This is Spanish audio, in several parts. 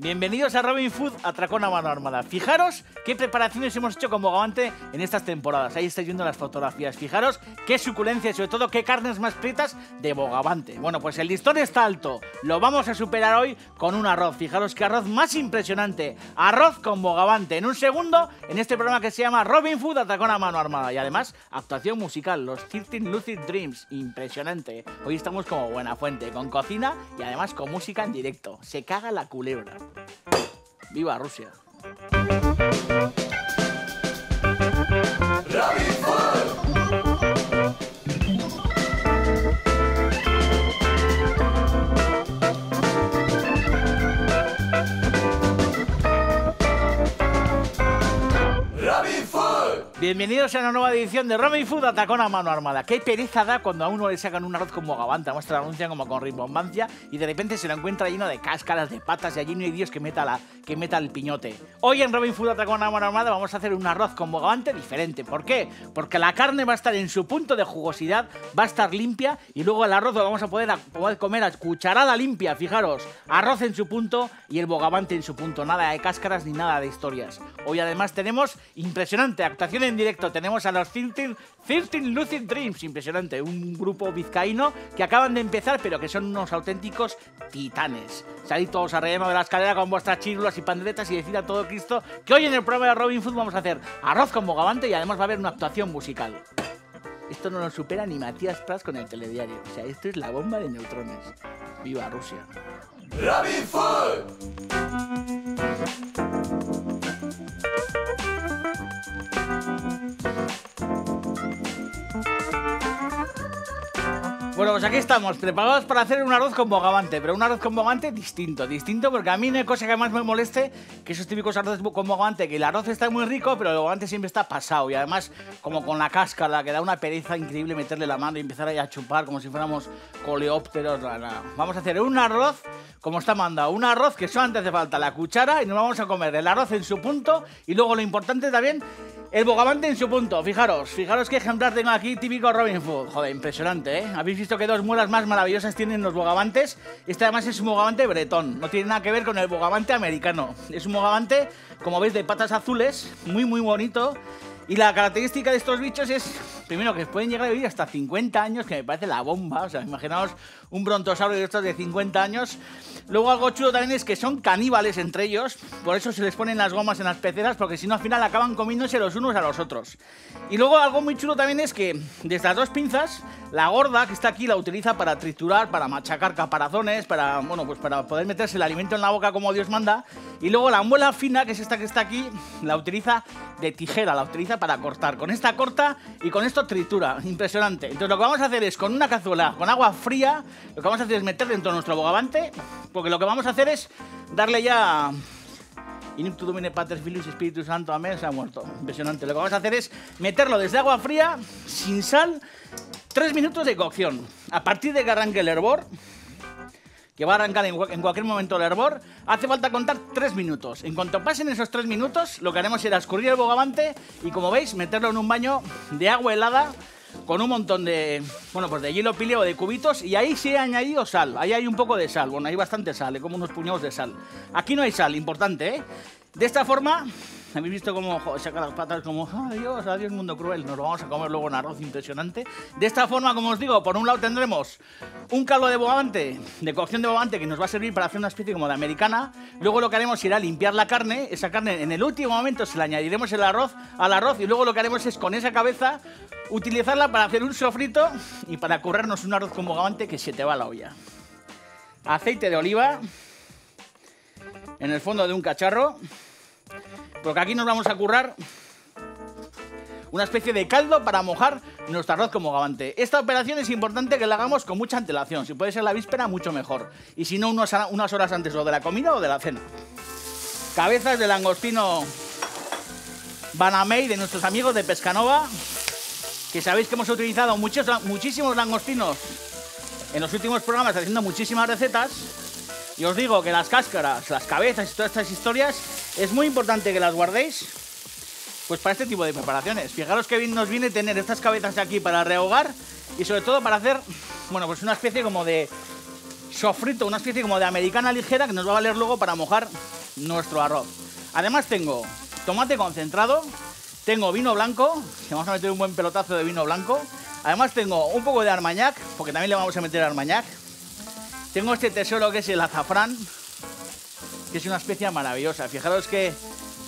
Bienvenidos a Robin Food, Atracón a mano armada. Fijaros qué preparaciones hemos hecho con bogavante en estas temporadas. Ahí estáis viendo las fotografías. Fijaros qué suculencia y sobre todo qué carnes más fritas de bogavante. Bueno, pues el listón está alto. Lo vamos a superar hoy con un arroz. Fijaros qué arroz más impresionante. Arroz con bogavante. En un segundo, en este programa que se llama Robin Food, Atracón a mano armada. Y además, actuación musical, los 13 Lucid Dreams. Impresionante. Hoy estamos como buena fuente, con cocina y además con música en directo. Se caga la culebra. ¡Viva Rusia! Bienvenidos a una nueva edición de Robin Food Atacón a mano armada. Qué pereza da cuando a uno le sacan un arroz con bogavanta, muestra la anuncia como con rimbombancia y de repente se lo encuentra lleno de cáscaras, de patas y allí no hay Dios que meta, la, que meta el piñote. Hoy en Robin Food Atacón a mano armada vamos a hacer un arroz con bogavante diferente. ¿Por qué? Porque la carne va a estar en su punto de jugosidad, va a estar limpia y luego el arroz lo vamos a poder, a poder comer a cucharada limpia. Fijaros, arroz en su punto y el bogavante en su punto. Nada de cáscaras ni nada de historias. Hoy además tenemos impresionante actuación en directo tenemos a los 13, 13 Lucid Dreams, impresionante, un grupo vizcaíno que acaban de empezar pero que son unos auténticos titanes. Salid todos a relleno de la escalera con vuestras chírulas y panderetas y decir a todo Cristo que hoy en el programa de Robin Food vamos a hacer arroz con bogavante y además va a haber una actuación musical. Esto no lo supera ni Matías Prats con el telediario. O sea, esto es la bomba de neutrones. ¡Viva Rusia! Robin Food. Bueno, pues aquí estamos, preparados para hacer un arroz con bogavante, pero un arroz con bogavante distinto, distinto porque a mí no hay cosa que más me moleste que esos típicos arroces con bogavante, que el arroz está muy rico, pero el bogavante siempre está pasado y además como con la cáscara, que da una pereza increíble meterle la mano y empezar a chupar como si fuéramos coleópteros. Vamos a hacer un arroz como está mandado, un arroz que solamente hace falta la cuchara y nos vamos a comer el arroz en su punto y luego lo importante también el bogavante en su punto, fijaros, fijaros qué ejemplar tengo aquí, típico Robin Hood. Joder, impresionante, ¿eh? Habéis visto que dos muelas más maravillosas tienen los bogavantes. Este además es un bogavante bretón, no tiene nada que ver con el bogavante americano. Es un bogavante, como veis, de patas azules, muy muy bonito. Y la característica de estos bichos es, primero, que pueden llegar a vivir hasta 50 años, que me parece la bomba. O sea, imaginaos un brontosaurio de estos de 50 años. Luego algo chulo también es que son caníbales entre ellos, por eso se les ponen las gomas en las peceras, porque si no al final acaban comiéndose los unos a los otros. Y luego algo muy chulo también es que de estas dos pinzas, la gorda que está aquí la utiliza para triturar, para machacar caparazones, para, bueno, pues para poder meterse el alimento en la boca como Dios manda. Y luego la muela fina, que es esta que está aquí, la utiliza de tijera, la utiliza para cortar. Con esta corta y con esto tritura. Impresionante. Entonces lo que vamos a hacer es con una cazuela, con agua fría, lo que vamos a hacer es meter dentro de nuestro bogavante, porque lo que vamos a hacer es darle ya... Iniptu Domine Pater Filius Espíritu Santo, amén, se ha muerto. Impresionante. Lo que vamos a hacer es meterlo desde agua fría, sin sal, tres minutos de cocción. A partir de que arranque el hervor, que va a arrancar en, cualquier momento el hervor, hace falta contar tres minutos. En cuanto pasen esos tres minutos, lo que haremos será escurrir el bogavante y, como veis, meterlo en un baño de agua helada con un montón de, bueno, pues de hielo pileo de cubitos y ahí sí he añadido sal. Ahí hay un poco de sal, bueno, hay bastante sal, hay como unos puñados de sal. Aquí no hay sal, importante, ¿eh? De esta forma, habéis visto cómo saca las patas como, adiós, adiós mundo cruel, nos vamos a comer luego en arroz impresionante. De esta forma, como os digo, por un lado tendremos un caldo de bogavante, de cocción de bogavante, que nos va a servir para hacer una especie como de americana. Luego lo que haremos será limpiar la carne, esa carne en el último momento se la añadiremos el arroz, al arroz y luego lo que haremos es con esa cabeza utilizarla para hacer un sofrito y para currarnos un arroz con bogavante que se te va a la olla. Aceite de oliva en el fondo de un cacharro. Porque aquí nos vamos a currar una especie de caldo para mojar nuestro arroz como gavante. Esta operación es importante que la hagamos con mucha antelación. Si puede ser la víspera, mucho mejor. Y si no, unas, unas horas antes o de la comida o de la cena. Cabezas de langostino Banamey de nuestros amigos de Pescanova. Que sabéis que hemos utilizado muchos, muchísimos langostinos en los últimos programas haciendo muchísimas recetas. Y os digo que las cáscaras, las cabezas y todas estas historias es muy importante que las guardéis pues para este tipo de preparaciones. Fijaros que nos viene tener estas cabezas aquí para rehogar y sobre todo para hacer, bueno, pues una especie como de sofrito, una especie como de americana ligera que nos va a valer luego para mojar nuestro arroz. Además tengo tomate concentrado, tengo vino blanco, que vamos a meter un buen pelotazo de vino blanco. Además tengo un poco de armañac, porque también le vamos a meter armañac. Tengo este tesoro que es el azafrán, que es una especie maravillosa. Fijaros que,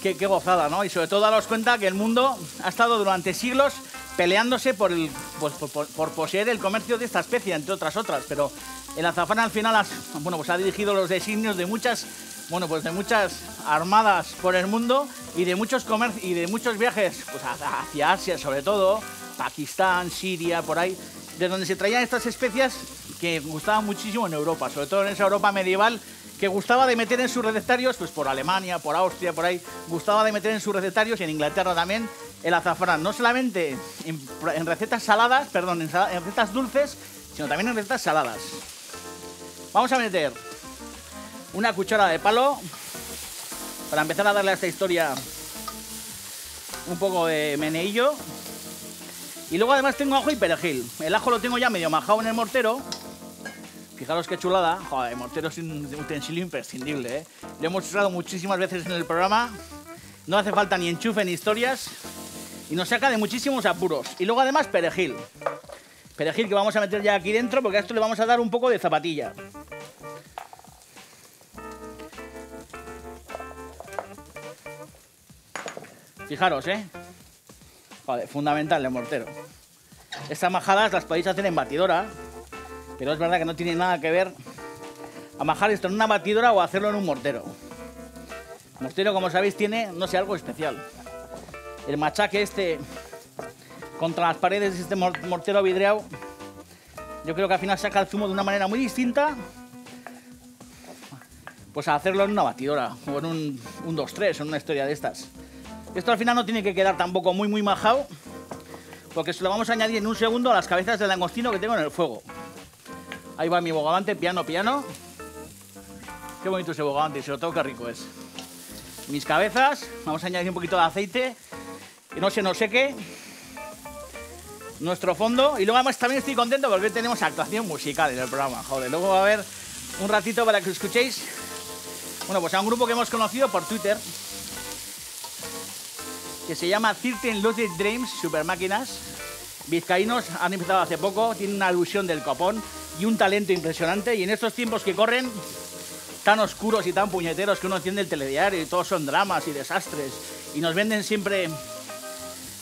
que, qué gozada, ¿no? Y sobre todo daros cuenta que el mundo ha estado durante siglos peleándose por, pues, por, poseer el comercio de esta especie, entre otras otras. Pero el azafrán al final bueno, pues ha dirigido los designios de muchas, bueno, pues de muchas armadas por el mundo y de muchos, y de muchos viajes pues, hacia Asia, sobre todo, Pakistán, Siria, por ahí, de donde se traían estas especias que gustaban muchísimo en Europa, sobre todo en esa Europa medieval que gustaba de meter en sus recetarios, pues por Alemania, por Austria, por ahí, gustaba de meter en sus recetarios y en Inglaterra también el azafrán, no solamente en, recetas saladas, perdón, en, recetas dulces, sino también en recetas saladas. Vamos a meter una cuchara de palo para empezar a darle a esta historia un poco de meneillo. Y luego además tengo ajo y perejil. El ajo lo tengo ya medio majado en el mortero. Fijaros qué chulada. Joder, mortero es un utensilio imprescindible, ¿eh? Lo hemos usado muchísimas veces en el programa. No hace falta ni enchufe ni historias y nos saca de muchísimos apuros. Y luego además perejil. Perejil que vamos a meter ya aquí dentro porque a esto le vamos a dar un poco de zapatilla. Fijaros, ¿eh? Joder, fundamental el mortero. Estas majadas las podéis hacer en batidora, pero es verdad que no tiene nada que ver a majar esto en una batidora o hacerlo en un mortero. El mortero, como sabéis, tiene, no sé, algo especial el machaque este contra las paredes de este mortero vidriado, yo creo que al final saca el zumo de una manera muy distinta pues a hacerlo en una batidora o en un, un 2-3 en una historia de estas. Esto al final no tiene que quedar tampoco muy muy majado porque se lo vamos a añadir en un segundo a las cabezas de langostino que tengo en el fuego. Ahí va mi bogavante piano piano. Qué bonito ese bogavante, y se lo toca rico es. Mis cabezas, vamos a añadir un poquito de aceite que no se nos seque nuestro fondo. Y luego además también estoy contento porque tenemos actuación musical en el programa. Joder, luego va a haber un ratito para que escuchéis. Bueno, pues a un grupo que hemos conocido por Twitter. Que se llama 13 Lucid Dreams Super Máquinas. Vizcaínos han empezado hace poco, tienen una alusión del copón y un talento impresionante. Y en estos tiempos que corren, tan oscuros y tan puñeteros que uno enciende el telediario y todos son dramas y desastres y nos venden siempre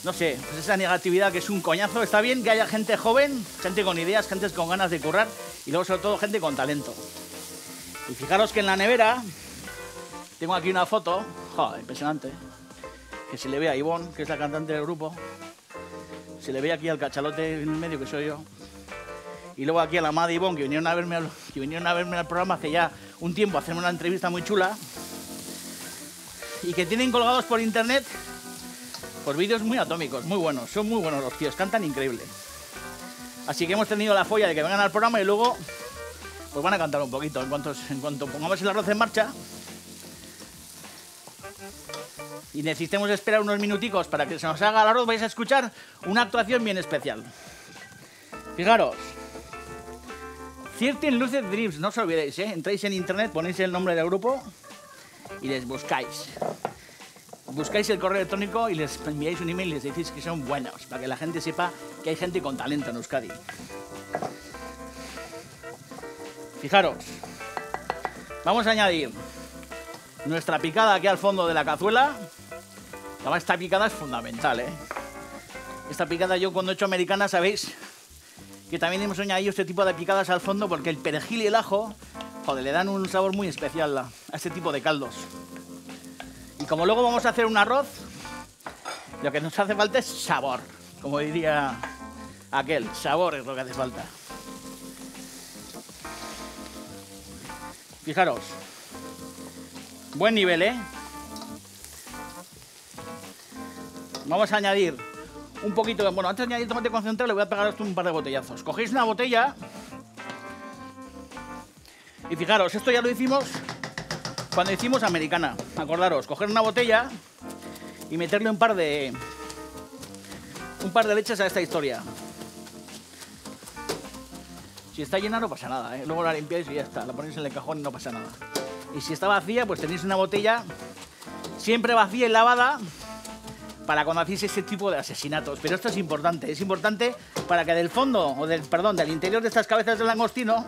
no sé, pues esa negatividad que es un coñazo. Está bien que haya gente joven, gente con ideas, gente con ganas de currar y luego sobre todo gente con talento. Y fijaros que en la nevera tengo aquí una foto, joder, impresionante, que se le ve a Ivonne, que es la cantante del grupo, se le ve aquí al cachalote en el medio que soy yo. Y luego aquí a la madre Ivonne, que vinieron a verme al, que vinieron a verme al programa hace ya un tiempo a hacerme una entrevista muy chula. Y que tienen colgados por internet por vídeos muy atómicos, muy buenos, son muy buenos los tíos, cantan increíble. Así que hemos tenido la folla de que vengan al programa y luego pues van a cantar un poquito. En cuanto, en cuanto pongamos el arroz en marcha y necesitemos esperar unos minuticos para que se nos haga el arroz, vais a escuchar una actuación bien especial. Fijaros. Certain Lucid Dreams, no os olvidéis, ¿eh? entráis en internet, ponéis el nombre del grupo y les buscáis buscáis el correo electrónico y les enviáis un email y les decís que son buenos, para que la gente sepa que hay gente con talento en Euskadi. Fijaros, vamos a añadir nuestra picada aquí al fondo de la cazuela. Además, esta picada es fundamental, ¿eh? Esta picada yo cuando he hecho americana, sabéis que también hemos añadido este tipo de picadas al fondo porque el perejil y el ajo, joder, le dan un sabor muy especial a este tipo de caldos como luego vamos a hacer un arroz, lo que nos hace falta es sabor. Como diría aquel, sabor es lo que hace falta. Fijaros. Buen nivel, ¿eh? Vamos a añadir un poquito de... Bueno, antes de añadir tomate concentrado le voy a pegar un par de botellazos. Cogéis una botella y fijaros, esto ya lo hicimos cuando hicimos americana. Acordaros, coger una botella y meterle un par de un par de leches a esta historia. Si está llena no pasa nada, ¿eh? Luego la limpiáis y ya está, la ponéis en el cajón y no pasa nada. Y si está vacía, pues tenéis una botella siempre vacía y lavada para cuando hacéis ese tipo de asesinatos. Pero esto es importante, es importante para que del fondo, o del, perdón, del interior de estas cabezas de langostino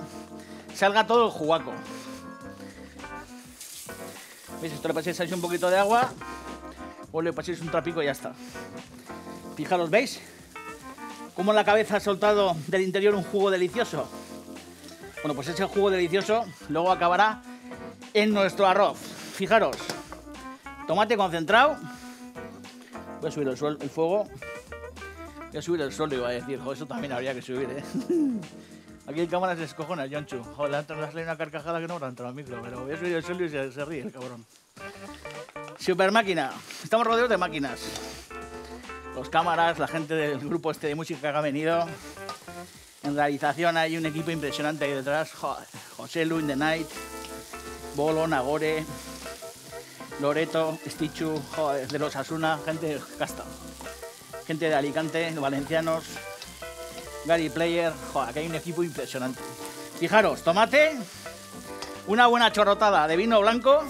salga todo el jugaco. ¿Veis? Esto le paséis ahí un poquito de agua, o le paséis un trapico y ya está. Fijaros, ¿veis? Cómo la cabeza ha soltado del interior un jugo delicioso. Bueno, pues ese jugo delicioso luego acabará en nuestro arroz. Fijaros, tomate concentrado. Voy a subir el, suel- el fuego. Voy a subir el suelo, iba a decir. Joder, eso también habría que subir, ¿eh? Aquí en cámaras se escojona, Jonchu. Joder, le ha salido una carcajada que no habrá entrado al micro, pero voy a subir el suelo y se, ríe el cabrón. Super máquina. Estamos rodeados de máquinas. Los cámaras, la gente del grupo este de música que ha venido. En realización hay un equipo impresionante ahí detrás. José Lu in the Night, Bolo, Nagore, Loreto, Stichu, de los Asuna, gente casta. Gente de Alicante, valencianos, Gary Player, joder, aquí hay un equipo impresionante. Fijaros, tomate, una buena chorrotada de vino blanco.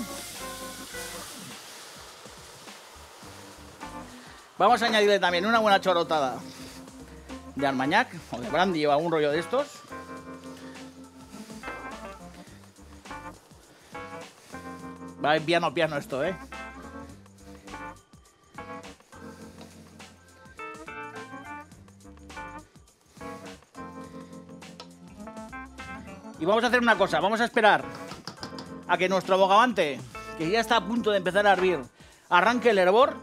Vamos a añadirle también una buena chorrotada de Armagnac o de brandy o algún rollo de estos. Va piano piano esto, ¿eh? Y vamos a hacer una cosa, vamos a esperar a que nuestro bogavante, que ya está a punto de empezar a hervir, arranque el hervor.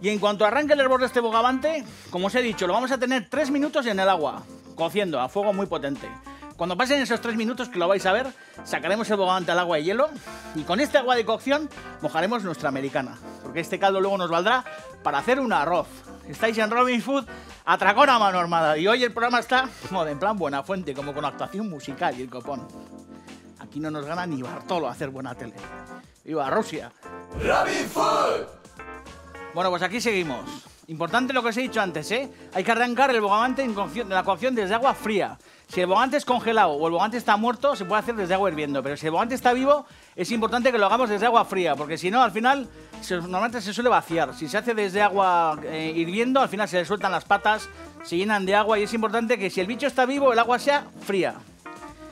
Y en cuanto arranque el hervor de este bogavante, como os he dicho, lo vamos a tener tres minutos en el agua, cociendo a fuego muy potente. Cuando pasen esos tres minutos, que lo vais a ver, sacaremos el bogavante al agua de hielo y con este agua de cocción mojaremos nuestra americana. Porque este caldo luego nos valdrá para hacer un arroz. Estáis en Robin Food, atracón a mano armada. Y hoy el programa está como de en plan buena fuente, como con actuación musical y el copón. Aquí no nos gana ni Bartolo a hacer buena tele. ¡Viva Rusia! Robin Food. Bueno, pues aquí seguimos. Importante lo que os he dicho antes, ¿eh? Hay que arrancar el bogavante en cocción- la cocción desde agua fría. Si el bogavante es congelado o el bogavante está muerto, se puede hacer desde agua hirviendo. Pero si el bogavante está vivo, es importante que lo hagamos desde agua fría, porque si no, al final, se- normalmente se suele vaciar. Si se hace desde agua eh, hirviendo, al final se le sueltan las patas, se llenan de agua y es importante que si el bicho está vivo, el agua sea fría.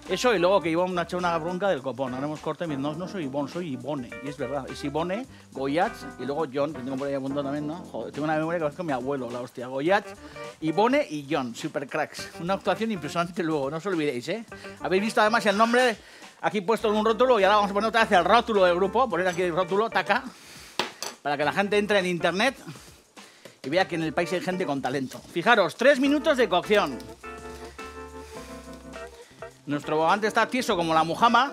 Eso y luego que Ivonne me ha una bronca del copón. Haremos corte. y No, no soy Ivonne, soy Ivone. Y es verdad. Es Ivone, Goyats y luego John, que tengo por ahí apuntado también, ¿no? Joder, tengo una memoria que parezco mi abuelo, la hostia. Goyats, Ivone y John, super cracks. Una actuación impresionante luego, no os olvidéis, ¿eh? Habéis visto además el nombre aquí puesto en un rótulo y ahora vamos a poner otra vez el rótulo del grupo. Poner aquí el rótulo, taca, para que la gente entre en internet y vea que en el país hay gente con talento. Fijaros, tres minutos de cocción. Nuestro bogavante está tieso como la mujama.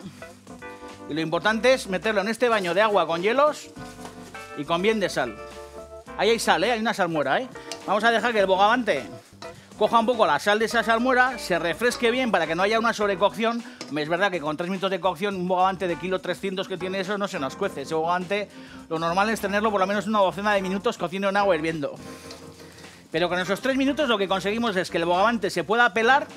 Y lo importante es meterlo en este baño de agua con hielos y con bien de sal. Ahí hay sal, ¿eh? Hay una salmuera, ¿eh? Vamos a dejar que el bogavante coja un poco la sal de esa salmuera, se refresque bien para que no haya una sobrecocción. Es verdad que con 3 minutos de cocción, un bogavante de kilo 300 que tiene eso no se nos cuece. Ese bogavante, lo normal es tenerlo por lo menos una docena de minutos cociendo en agua hirviendo. Pero con esos 3 minutos lo que conseguimos es que el bogavante se pueda pelar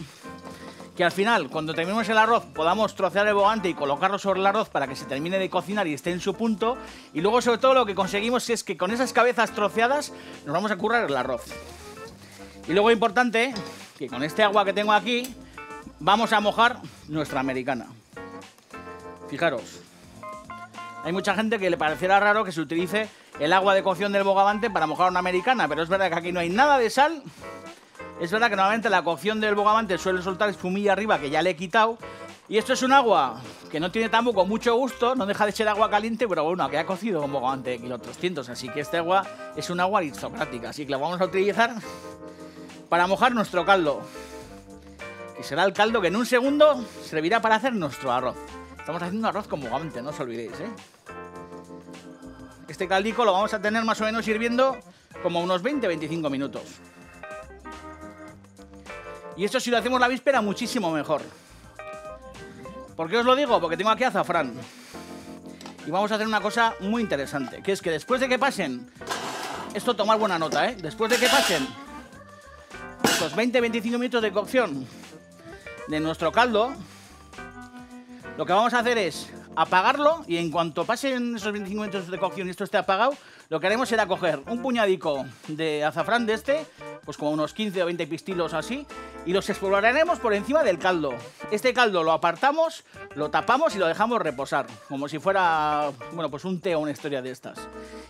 que al final, cuando terminemos el arroz, podamos trocear el bogavante y colocarlo sobre el arroz para que se termine de cocinar y esté en su punto. Y luego, sobre todo, lo que conseguimos es que con esas cabezas troceadas nos vamos a currar el arroz. Y luego, importante, que con este agua que tengo aquí, vamos a mojar nuestra americana. Fijaros. Hay mucha gente que le parecerá raro que se utilice el agua de cocción del bogavante para mojar una americana, pero es verdad que aquí no hay nada de sal es verdad que normalmente la cocción del bogavante suele soltar espumilla arriba que ya le he quitado. Y esto es un agua que no tiene tampoco mucho gusto, no deja de ser agua caliente, pero bueno, que ha cocido con bogavante de kilo 300. Así que este agua es un agua aristocrática, así que la vamos a utilizar para mojar nuestro caldo. Y será el caldo que en un segundo servirá para hacer nuestro arroz. Estamos haciendo arroz con bogavante, no os olvidéis, ¿eh? Este caldico lo vamos a tener más o menos hirviendo como unos 20-25 minutos. Y esto si lo hacemos la víspera, muchísimo mejor. ¿Por qué os lo digo? Porque tengo aquí azafrán. Y vamos a hacer una cosa muy interesante, que es que después de que pasen, esto tomar buena nota, ¿eh? Después de que pasen estos 20-25 minutos de cocción, de nuestro caldo, lo que vamos a hacer es apagarlo y en cuanto pasen esos 25 minutos de cocción y esto esté apagado, lo que haremos será coger un puñadico de azafrán de este, pues como unos 15 o 20 pistilos así, y los exploraremos por encima del caldo. Este caldo lo apartamos, lo tapamos y lo dejamos reposar, como si fuera, bueno, pues un té o una historia de estas.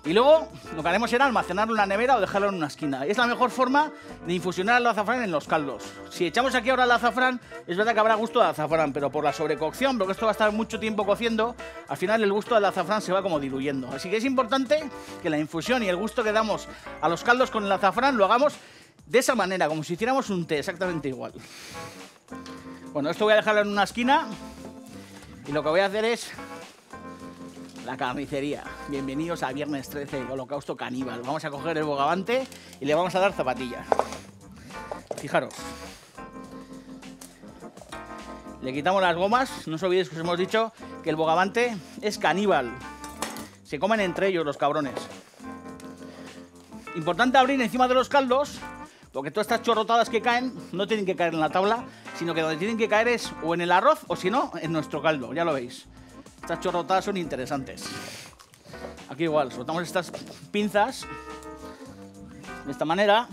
Y luego lo que haremos será almacenarlo en la nevera o dejarlo en una esquina. Es la mejor forma de infusionar el azafrán en los caldos. Si echamos aquí ahora el azafrán, es verdad que habrá gusto de azafrán, pero por la sobrecocción, porque esto va a estar mucho tiempo cociendo, al final el gusto del azafrán se va como diluyendo. Así que es importante que la infusión y el gusto que damos a los caldos con el azafrán lo hagamos de esa manera, como si hiciéramos un té, exactamente igual. Bueno, esto voy a dejarlo en una esquina y lo que voy a hacer es la carnicería. Bienvenidos a Viernes 13, Holocausto Caníbal. Vamos a coger el bogavante y le vamos a dar zapatillas. Fijaros. Le quitamos las gomas. No os olvidéis que os hemos dicho que el bogavante es caníbal. Se comen entre ellos los cabrones. Importante abrir encima de los caldos porque todas estas chorrotadas que caen no tienen que caer en la tabla, sino que donde tienen que caer es o en el arroz o si no, en nuestro caldo, ya lo veis. Estas chorrotadas son interesantes. Aquí igual, soltamos estas pinzas de esta manera,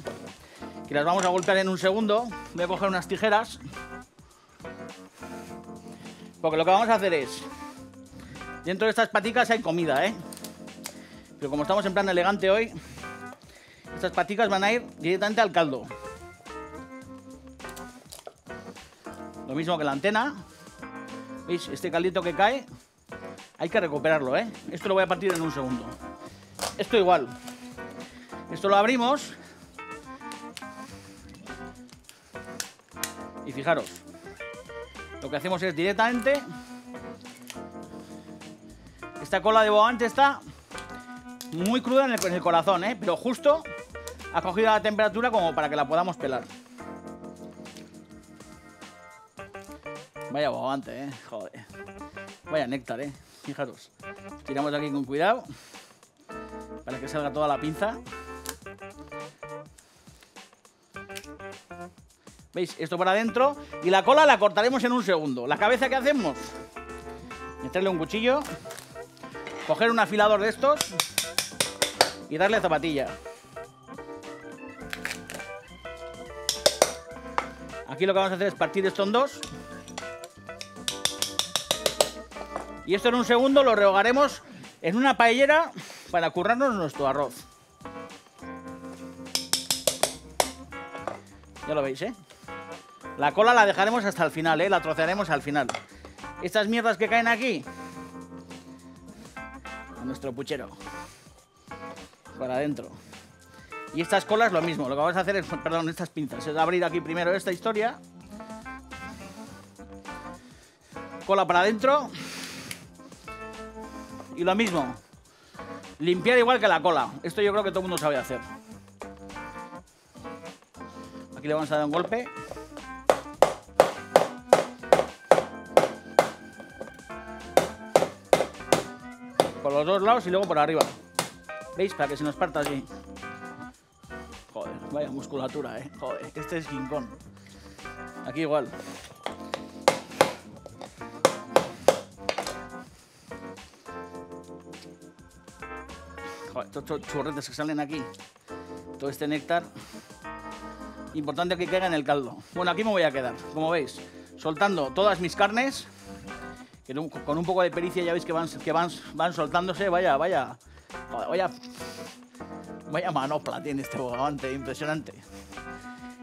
que las vamos a golpear en un segundo. Voy a coger unas tijeras. Porque lo que vamos a hacer es, dentro de estas paticas hay comida, ¿eh? Pero como estamos en plan elegante hoy, estas paticas van a ir directamente al caldo. Lo mismo que la antena. ¿Veis? Este caldito que cae, hay que recuperarlo, ¿eh? Esto lo voy a partir en un segundo. Esto igual. Esto lo abrimos. Y fijaros, lo que hacemos es directamente... Esta cola de bogante está muy cruda en el, en el corazón, ¿eh? Pero justo ha cogido la temperatura como para que la podamos pelar. Vaya bogante, eh. Joder. Vaya néctar, eh. Fijaros. Tiramos aquí con cuidado. Para que salga toda la pinza. ¿Veis? Esto para adentro. Y la cola la cortaremos en un segundo. ¿La cabeza qué hacemos? Meterle un cuchillo. Coger un afilador de estos. Y darle zapatilla. Aquí lo que vamos a hacer es partir esto en dos. Y esto en un segundo lo rehogaremos en una paellera para currarnos nuestro arroz. Ya lo veis, ¿eh? La cola la dejaremos hasta el final, ¿eh? La trocearemos al final. Estas mierdas que caen aquí, a nuestro puchero. Para adentro. Y estas colas lo mismo, lo que vamos a hacer es, perdón, estas pinzas, es abrir aquí primero esta historia. Cola para adentro. Y lo mismo, limpiar igual que la cola. Esto yo creo que todo el mundo sabe hacer. Aquí le vamos a dar un golpe. Por los dos lados y luego por arriba. ¿Veis? Para que se nos parta así. Vaya musculatura, eh. Joder, este es Kong. Aquí igual. Joder, estos churretes que salen aquí. Todo este néctar. Importante que caiga en el caldo. Bueno, aquí me voy a quedar, como veis. Soltando todas mis carnes. Que con un poco de pericia ya veis que van, que van, van soltándose. Vaya, vaya. Vaya Vaya manopla tiene este bogavante, impresionante.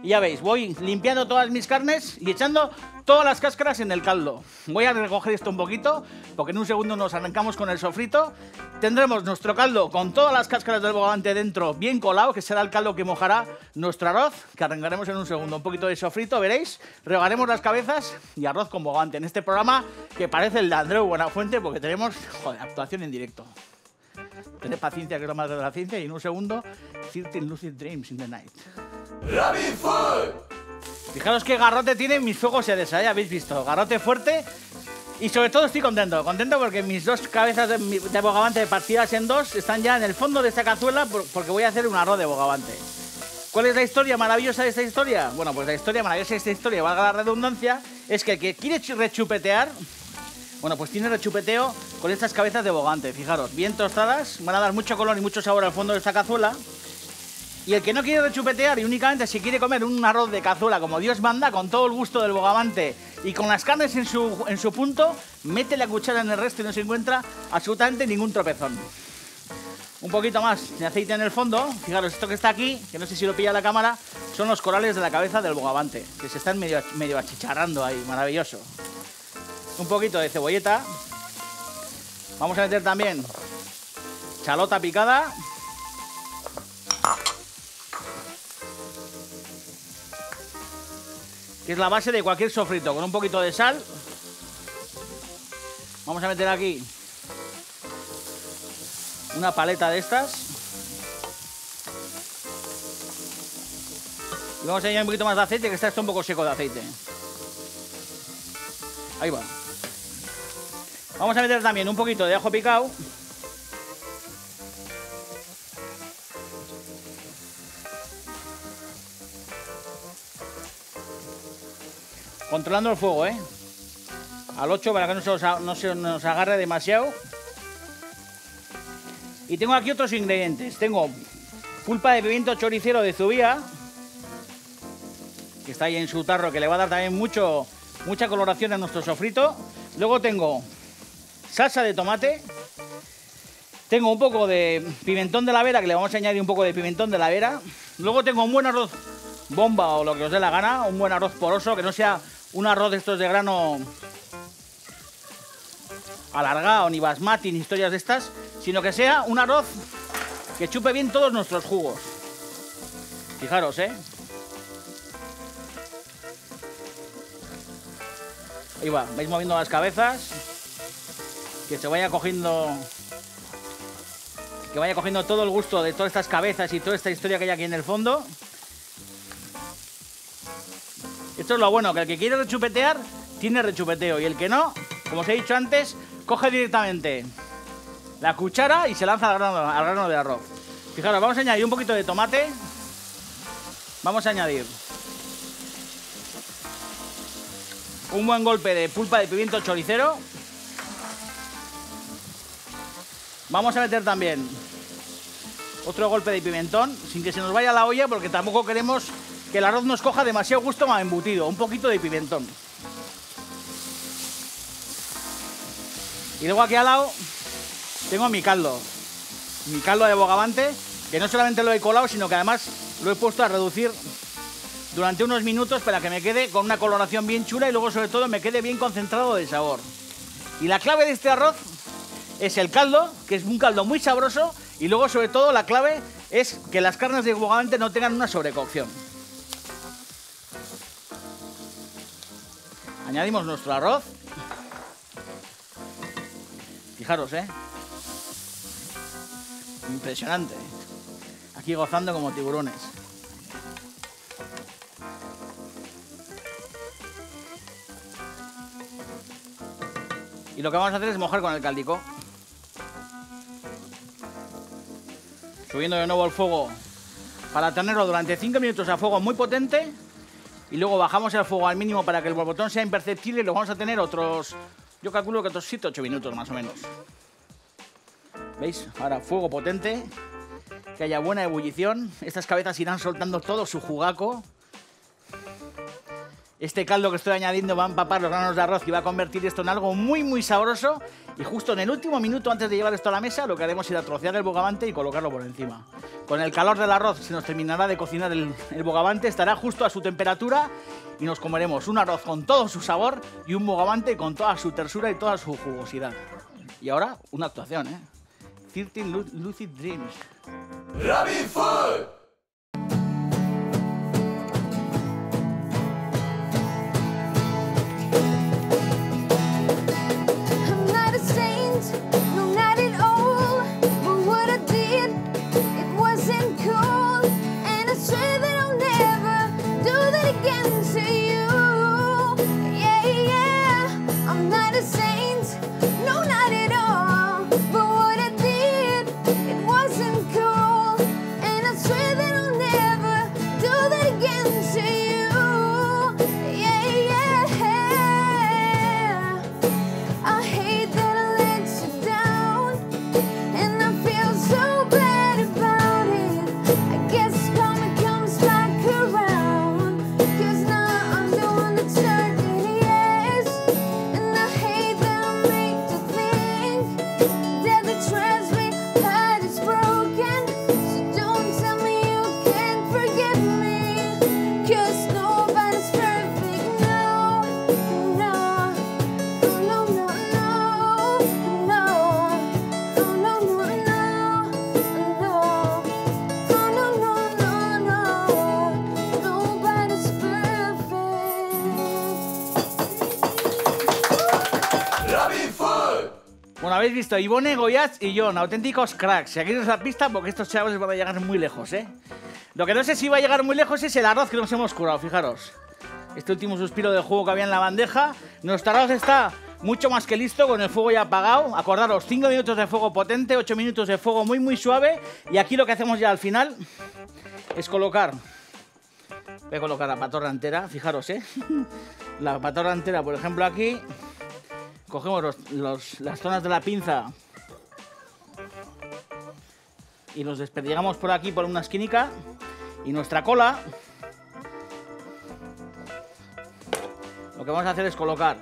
Y ya veis, voy limpiando todas mis carnes y echando todas las cáscaras en el caldo. Voy a recoger esto un poquito, porque en un segundo nos arrancamos con el sofrito. Tendremos nuestro caldo con todas las cáscaras del bogavante dentro bien colado, que será el caldo que mojará nuestro arroz, que arrancaremos en un segundo. Un poquito de sofrito, veréis. Regaremos las cabezas y arroz con bogavante en este programa que parece el de Andreu Buenafuente, porque tenemos, joder, actuación en directo. Tened paciencia, que es lo más de la ciencia, y en un segundo, 13 lucid dreams in the night. Rabbit. Fijaros qué garrote tiene mis fuegos se ya habéis visto. Garrote fuerte. Y sobre todo estoy contento, contento porque mis dos cabezas de, de bogavante partidas en dos están ya en el fondo de esta cazuela porque voy a hacer un arroz de bogavante. ¿Cuál es la historia maravillosa de esta historia? Bueno, pues la historia maravillosa de esta historia, valga la redundancia, es que el que quiere rechupetear, bueno, pues tiene rechupeteo con estas cabezas de bogante, fijaros, bien tostadas, van a dar mucho color y mucho sabor al fondo de esta cazuela. Y el que no quiere rechupetear y únicamente si quiere comer un arroz de cazuela como Dios manda, con todo el gusto del bogavante y con las carnes en su, en su punto, mete la cuchara en el resto y no se encuentra absolutamente ningún tropezón. Un poquito más de aceite en el fondo. Fijaros, esto que está aquí, que no sé si lo pilla la cámara, son los corales de la cabeza del bogavante, que se están medio, medio achicharrando ahí, maravilloso. Un poquito de cebolleta. Vamos a meter también chalota picada. Que es la base de cualquier sofrito, con un poquito de sal. Vamos a meter aquí una paleta de estas. Y vamos a añadir un poquito más de aceite, que está esto un poco seco de aceite. Ahí va. Vamos a meter también un poquito de ajo picado. Controlando el fuego, ¿eh? Al 8 para que no se, no se nos agarre demasiado. Y tengo aquí otros ingredientes. Tengo pulpa de pimiento choricero de Zubía, que está ahí en su tarro, que le va a dar también mucho, mucha coloración a nuestro sofrito. Luego tengo salsa de tomate. Tengo un poco de pimentón de la vera, que le vamos a añadir un poco de pimentón de la vera. Luego tengo un buen arroz bomba o lo que os dé la gana, un buen arroz poroso, que no sea un arroz de estos de grano alargado, ni basmati, ni historias de estas, sino que sea un arroz que chupe bien todos nuestros jugos. Fijaros, ¿eh? Ahí va, vais moviendo las cabezas, que se vaya cogiendo que vaya cogiendo todo el gusto de todas estas cabezas y toda esta historia que hay aquí en el fondo. Esto es lo bueno, que el que quiere rechupetear, tiene rechupeteo. Y el que no, como os he dicho antes, coge directamente la cuchara y se lanza al grano, al grano de arroz. Fijaros, vamos a añadir un poquito de tomate. Vamos a añadir un buen golpe de pulpa de pimiento choricero. Vamos a meter también otro golpe de pimentón, sin que se nos vaya la olla, porque tampoco queremos que el arroz nos coja demasiado gusto a embutido. Un poquito de pimentón. Y luego aquí al lado tengo mi caldo. Mi caldo de bogavante, que no solamente lo he colado, sino que además lo he puesto a reducir durante unos minutos para que me quede con una coloración bien chula y luego sobre todo me quede bien concentrado de sabor. Y la clave de este arroz es el caldo, que es un caldo muy sabroso, y luego sobre todo la clave es que las carnes de bogavante no tengan una sobrecocción. Añadimos nuestro arroz. Fijaros, ¿eh? Impresionante. Aquí gozando como tiburones. Y lo que vamos a hacer es mojar con el caldico. Subiendo de nuevo el fuego para tenerlo durante 5 minutos a fuego muy potente. Y luego bajamos el fuego al mínimo para que el borbotón sea imperceptible y lo vamos a tener otros, yo calculo que otros 7-8 minutos más o menos. ¿Veis? Ahora fuego potente, que haya buena ebullición. Estas cabezas irán soltando todo su jugaco. Este caldo que estoy añadiendo va a empapar los granos de arroz y va a convertir esto en algo muy muy sabroso. Y justo en el último minuto antes de llevar esto a la mesa, lo que haremos será trocear el bogavante y colocarlo por encima. Con el calor del arroz se nos terminará de cocinar el, bogavante, estará justo a su temperatura y nos comeremos un arroz con todo su sabor y un bogavante con toda su tersura y toda su jugosidad. Y ahora, una actuación, ¿eh? 13 Lu- Lucid Dreams. Rabbit Food! Visto, Ivone, Goyaz y John, auténticos cracks. Seguidnos la pista porque estos chavales van a llegar muy lejos, ¿eh? Lo que no sé si va a llegar muy lejos es el arroz que nos hemos curado, fijaros. Este último suspiro del juego que había en la bandeja. Nuestro arroz está mucho más que listo, con el fuego ya apagado. Acordaros, 5 minutos de fuego potente, 8 minutos de fuego muy, muy suave. Y aquí lo que hacemos ya al final es colocar... Voy a colocar la patorra entera, fijaros, ¿eh? La patorra entera, por ejemplo, aquí cogemos los- las zonas de la pinza. Y los desperdigamos por aquí por una esquinica. Y nuestra cola. Lo que vamos a hacer es colocar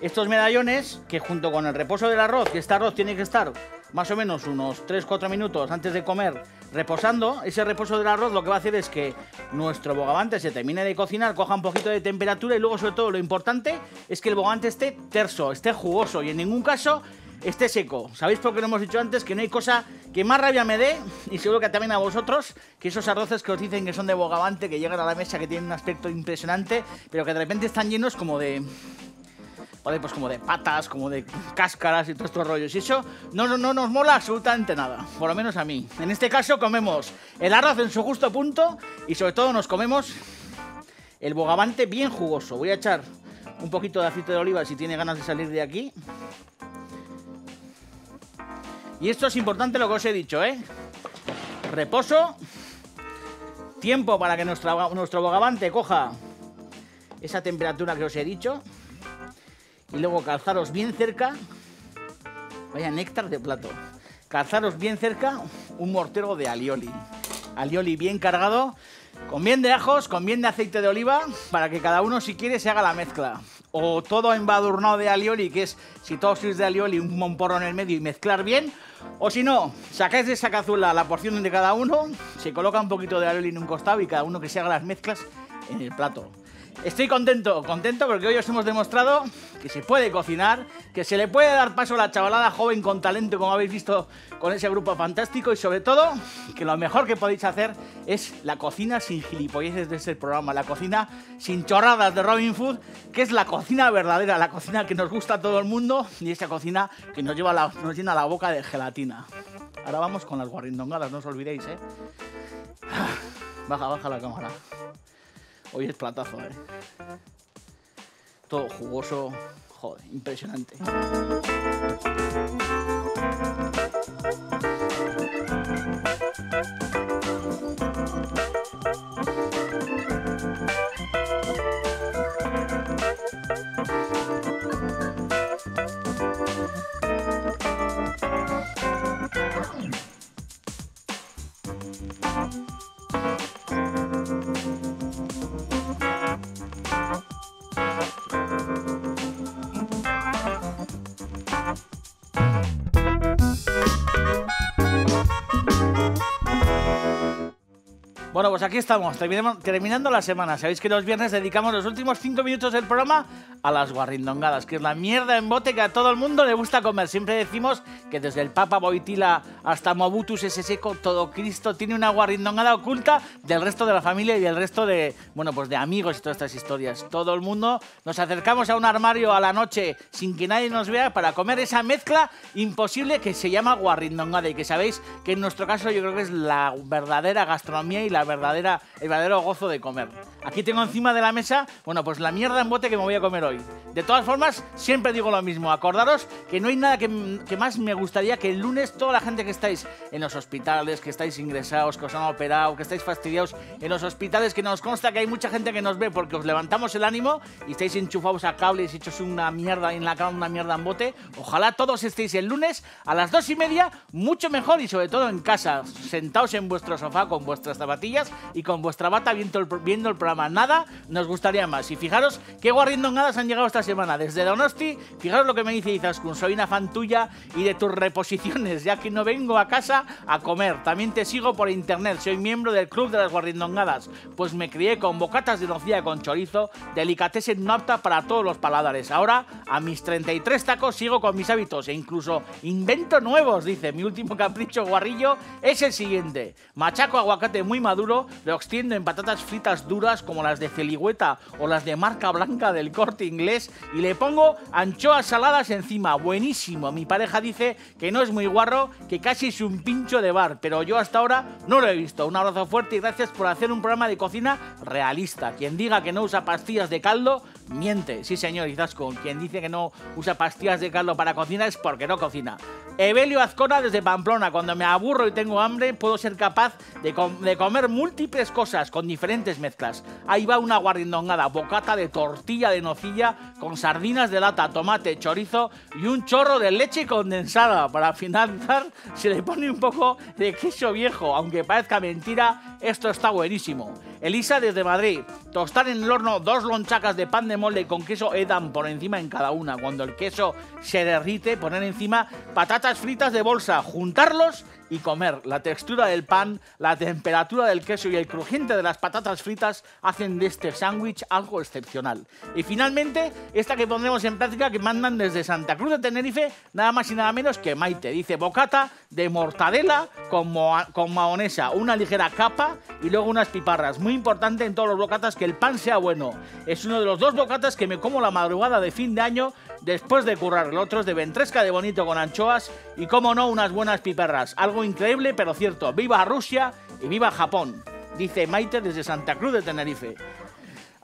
estos medallones que junto con el reposo del arroz, que este arroz tiene que estar más o menos unos 3-4 minutos antes de comer reposando, ese reposo del arroz lo que va a hacer es que nuestro bogavante se termine de cocinar, coja un poquito de temperatura y luego sobre todo lo importante es que el bogavante esté terso, esté jugoso y en ningún caso esté seco. ¿Sabéis por qué lo hemos dicho antes? Que no hay cosa que más rabia me dé, y seguro que también a vosotros, que esos arroces que os dicen que son de bogavante, que llegan a la mesa, que tienen un aspecto impresionante, pero que de repente están llenos como de... Pues como de patas, como de cáscaras y todos estos rollos. Y eso no, no, no nos mola absolutamente nada, por lo menos a mí. En este caso comemos el arroz en su justo punto y sobre todo nos comemos el bogavante bien jugoso. Voy a echar un poquito de aceite de oliva si tiene ganas de salir de aquí. Y esto es importante lo que os he dicho, ¿eh? Reposo. Tiempo para que nuestra- nuestro bogavante coja esa temperatura que os he dicho. Y luego calzaros bien cerca. Vaya néctar de plato. Calzaros bien cerca un mortero de alioli. Alioli bien cargado. Con bien de ajos, con bien de aceite de oliva. Para que cada uno, si quiere, se haga la mezcla. O todo embadurnado de alioli, que es si todos sois de alioli, un momporro en el medio y mezclar bien. O si no, sacáis de esa cazuela la porción de cada uno, se coloca un poquito de alioli en un costado y cada uno que se haga las mezclas en el plato. Estoy contento, contento porque hoy os hemos demostrado que se puede cocinar, que se le puede dar paso a la chavalada joven con talento, como habéis visto con ese grupo fantástico, y sobre todo que lo mejor que podéis hacer es la cocina sin gilipolleces de este programa, la cocina sin chorradas de Robin Food, que es la cocina verdadera, la cocina que nos gusta a todo el mundo y esa cocina que nos, lleva la- nos llena la boca de gelatina. Ahora vamos con las guarrindongadas, no os olvidéis, ¿eh? Baja, baja la cámara. Hoy es platazo, ¿eh? Todo jugoso. Joder, impresionante. Aquí estamos, terminando la semana. Sabéis que los viernes dedicamos los últimos cinco minutos del programa a las guarrindongadas, que es la mierda en bote que a todo el mundo le gusta comer. Siempre decimos que desde el Papa Boitila hasta Mobutu Sese Seco, todo Cristo tiene una guarrindongada oculta del resto de la familia y del resto de, bueno, pues de amigos y todas estas historias. Todo el mundo nos acercamos a un armario a la noche sin que nadie nos vea para comer esa mezcla imposible que se llama guarrindongada y que sabéis que en nuestro caso yo creo que es la verdadera gastronomía y la verdadera, el verdadero gozo de comer. Aquí tengo encima de la mesa, bueno, pues la mierda en bote que me voy a comer hoy. De todas formas, siempre digo lo mismo. Acordaros que no hay nada que, más me gustaría que el lunes toda la gente que estáis en los hospitales, que estáis ingresados, que os han operado, que estáis fastidiados en los hospitales, que nos consta que hay mucha gente que nos ve porque os levantamos el ánimo y estáis enchufados a cables hechos una mierda en la cama, una mierda en bote. Ojalá todos estéis el lunes a las dos y media, mucho mejor y sobre todo en casa, sentados en vuestro sofá con vuestras zapatillas y con vuestra bata viendo el, viendo el programa. Nada nos gustaría más. Y fijaros qué guarrindongadas han llegado esta semana. Desde Donosti, fijaros lo que me dice Izaskun. Soy una fan tuya y de tus reposiciones, ya que no vengo a casa a comer. También te sigo por internet. Soy miembro del club de las guarrindongadas. Pues me crié con bocatas de nocilla con chorizo, delicatessen no apta para todos los paladares. Ahora, a mis 33 tacos, sigo con mis hábitos e incluso invento nuevos, dice. Mi último capricho guarrillo es el siguiente. Machaco aguacate muy maduro, lo extiendo en patatas fritas duras como las de Celigüeta o las de marca blanca del corte inglés y le pongo anchoas saladas encima. Buenísimo. Mi pareja dice que no es muy guarro, que casi es un pincho de bar, pero yo hasta ahora no lo he visto. Un abrazo fuerte y gracias por hacer un programa de cocina realista. Quien diga que no usa pastillas de caldo, miente. Sí, señor Izasco. Quien dice que no usa pastillas de caldo para cocina es porque no cocina. Evelio Azcona desde Pamplona. Cuando me aburro y tengo hambre, puedo ser capaz de, com- de comer múltiples cosas con diferentes mezclas. Ahí va una guarindongada, bocata de tortilla de nocilla con sardinas de lata, tomate, chorizo y un chorro de leche condensada. Para finalizar, se le pone un poco de queso viejo. Aunque parezca mentira, esto está buenísimo. Elisa desde Madrid. Tostar en el horno dos lonchacas de pan de molde con queso edam por encima en cada una. Cuando el queso se derrite, poner encima patatas fritas de bolsa, juntarlos y comer. La textura del pan, la temperatura del queso y el crujiente de las patatas fritas hacen de este sándwich algo excepcional. Y finalmente, esta que pondremos en práctica que mandan desde Santa Cruz de Tenerife, nada más y nada menos que Maite. Dice bocata de mortadela con, con mahonesa, una ligera capa y luego unas piparras. Muy importante en todos los bocatas que el pan sea bueno. Es uno de los dos bocatas que me como la madrugada de fin de año después de currar. El otro es de ventresca de bonito con anchoas y, como no, unas buenas piperras. Algo increíble, pero cierto. ¡Viva Rusia y viva Japón! Dice Maite desde Santa Cruz de Tenerife.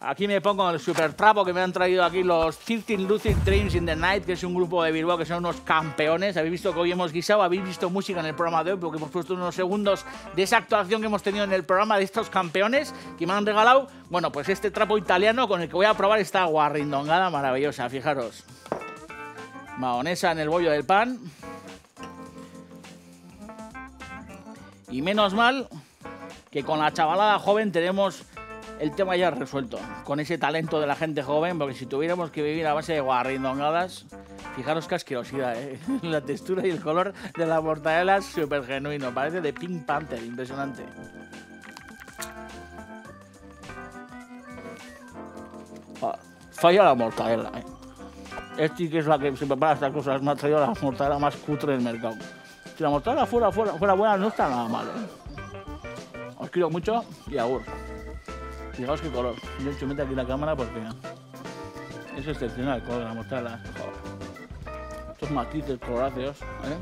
Aquí me pongo el super trapo que me han traído aquí los 13 Lucid Dreams in the Night, que es un grupo de Bilbao que son unos campeones. Habéis visto que hoy hemos guisado, habéis visto música en el programa de hoy, porque hemos puesto unos segundos de esa actuación que hemos tenido en el programa de estos campeones que me han regalado. Bueno, pues este trapo italiano con el que voy a probar esta guarrindongada maravillosa, fijaros. Mahonesa en el bollo del pan. Y menos mal que con la chavalada joven tenemos el tema ya resuelto. Con ese talento de la gente joven, porque si tuviéramos que vivir a base de guarrindongadas, fijaros qué asquerosidad, ¿eh? La textura y el color de la mortadela es súper genuino. Parece de Pink Panther, impresionante. Ah, falla la mortadela, ¿eh? Este que es la que se prepara estas cosas, me ha traído la mortadela más cutre del mercado. Si la mortadela fuera, fuera, fuera buena, no está nada mal, ¿eh? Os quiero mucho y agur. Fijaos qué color. Yo he hecho mete aquí la cámara porque es excepcional el color de la mortadela. Estos matices coloráceos, ¿eh?